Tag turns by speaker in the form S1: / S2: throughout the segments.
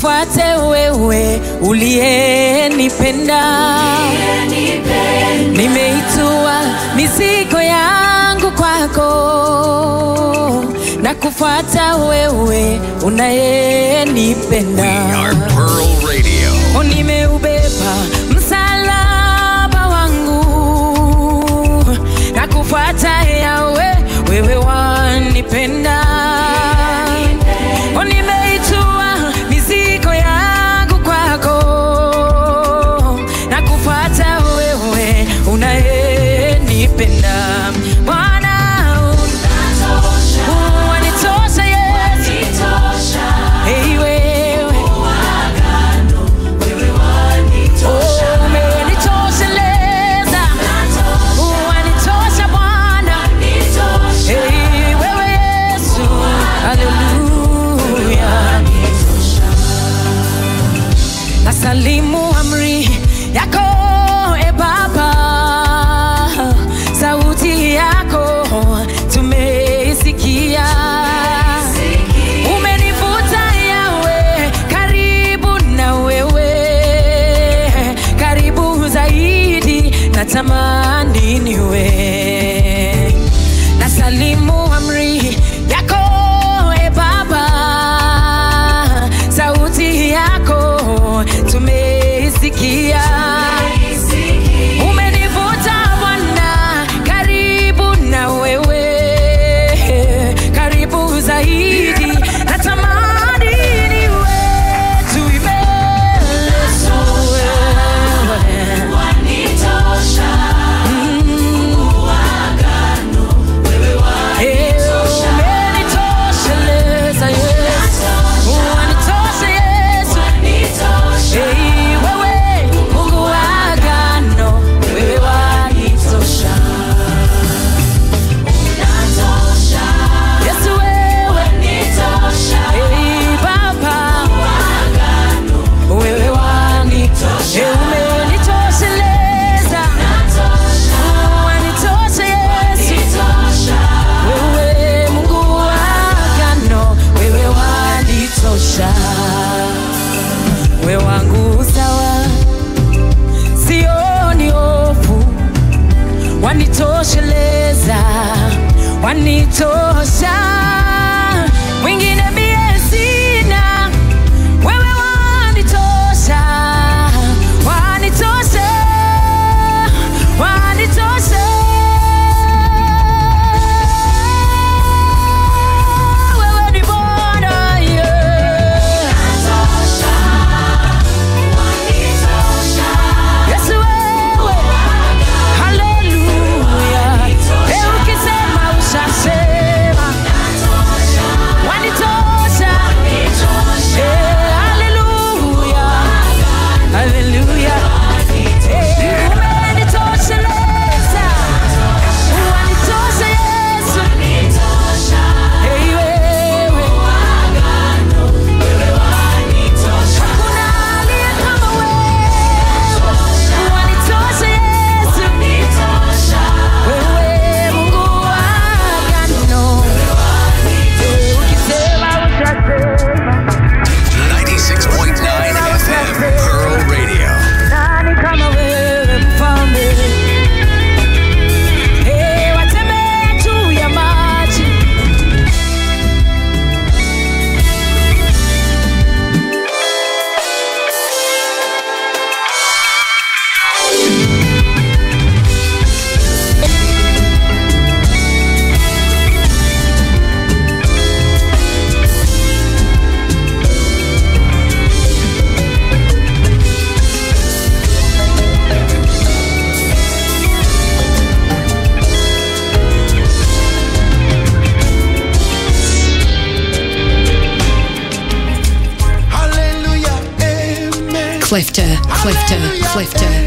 S1: nifuate wewe uliyenipenda, Nimeitua mizigo yangu kwako. Na kufuata wewe unayenipenda. Oh, nimeubeba msalaba wangu. Na kufuata yawe wewe wanipenda. I'm a
S2: Juanito Jose.
S3: Clifter, Clifter, Clifter,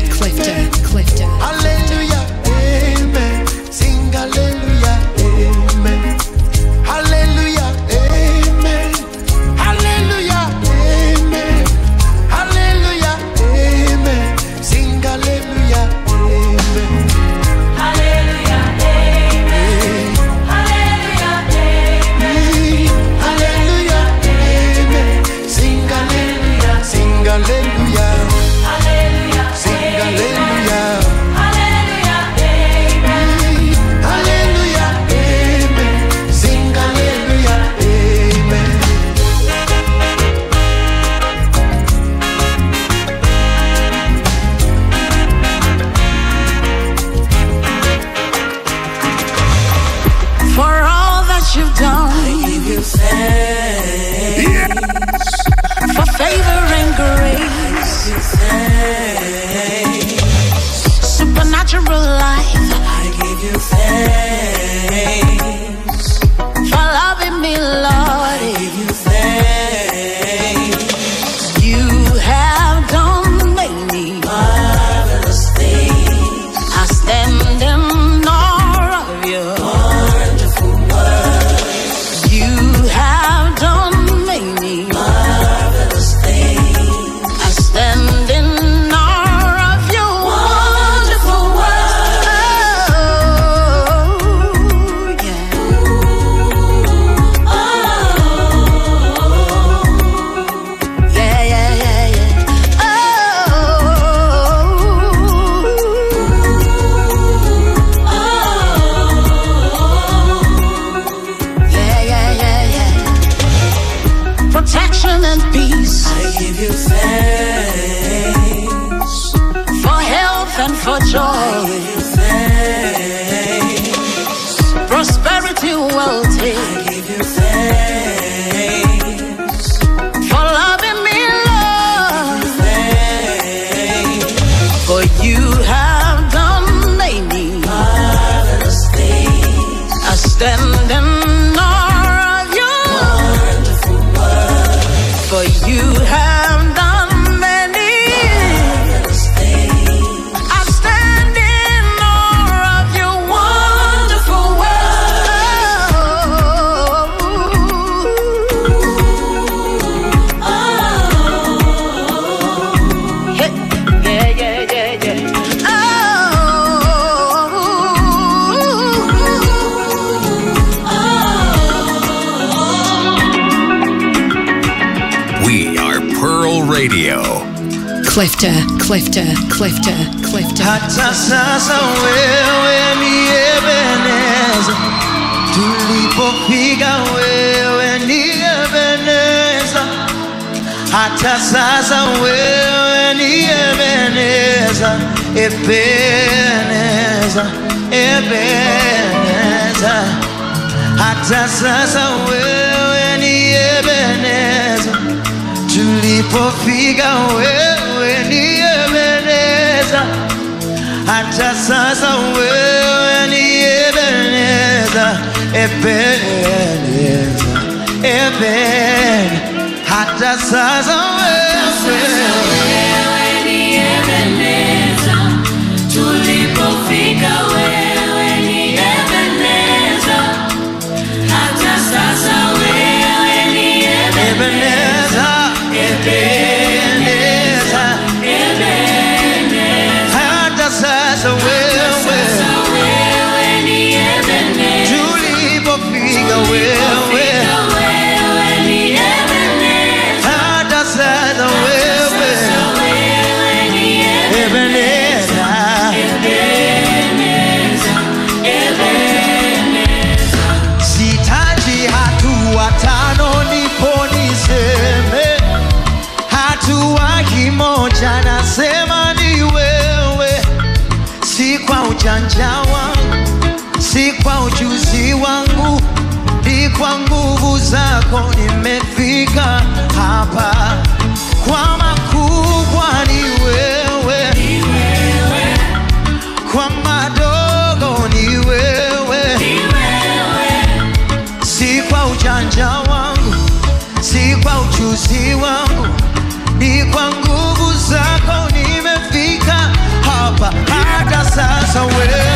S3: Clifter, Clifter, Clifter, Clifter.
S2: hata wewe ni Ebeneza, tulipofika wewe ni Ebeneza, hata wewe ni Ebeneza, Ebeneza, Ebeneza, hata wewe tulipofika wewe ni Ebeneza, hata sasa wewe ni Ebeneza, Ebeneza, Eben, hata sasa wewe ujanja wangu. Si kwa ujuzi wangu ni kwa nguvu zako nimefika hapa. Kwa makubwa ni wewe kwa madogo ni wewe. Si kwa ujanja wangu si kwa ujuzi wangu ni kwa
S4: as
S2: I
S5: will.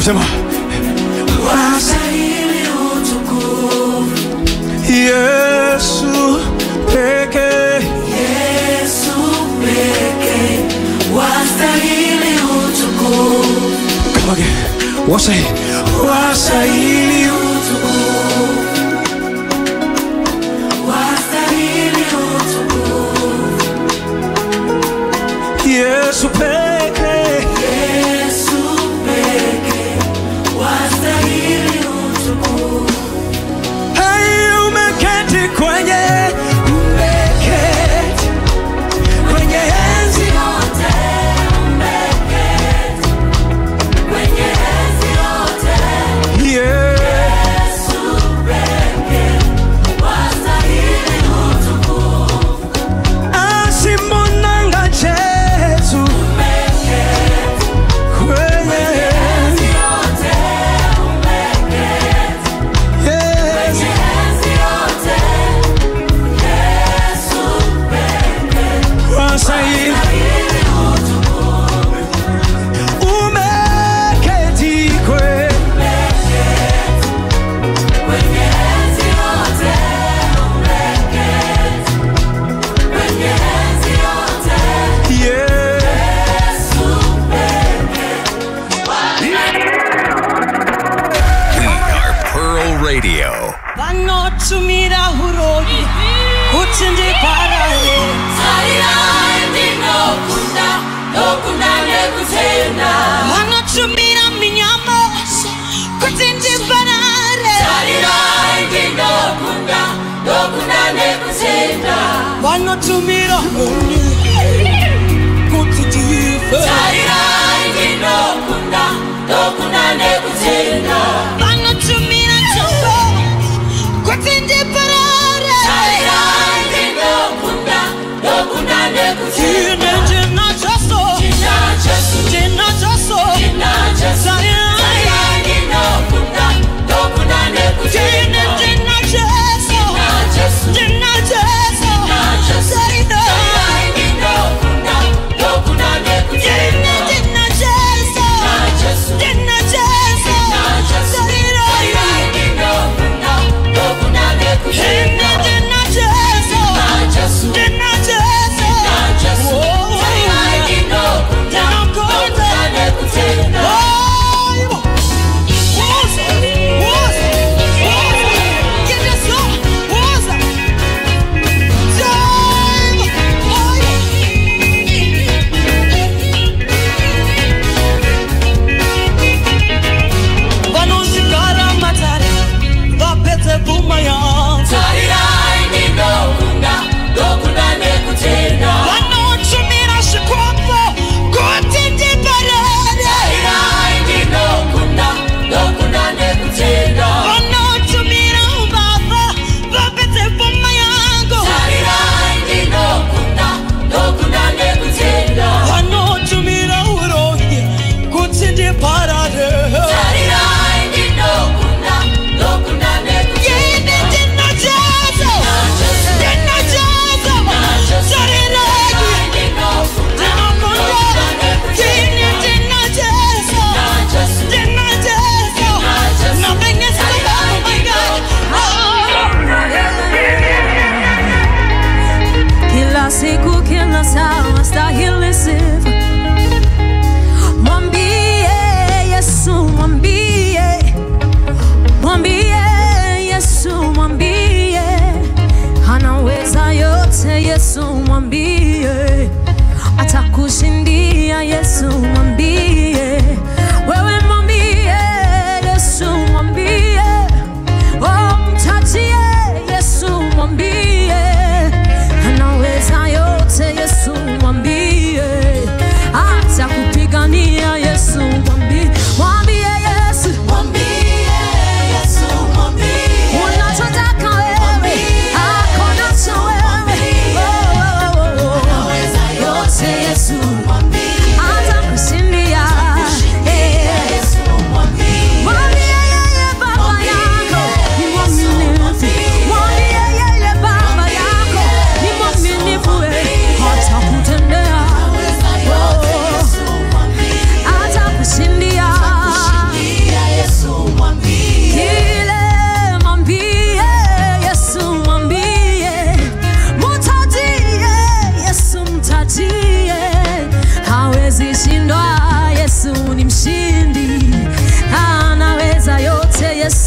S5: msema Yesu peke. Yesu peke. Wastahili
S6: utukufu. Come again Wasai Wastahili utukufu. Yesu peke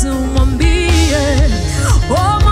S6: umwambie oh.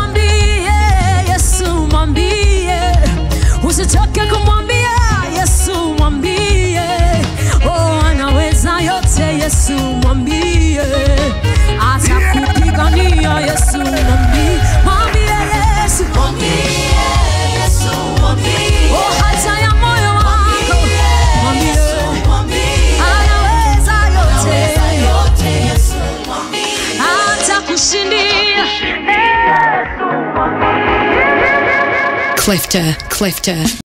S7: Clifter, Clifter.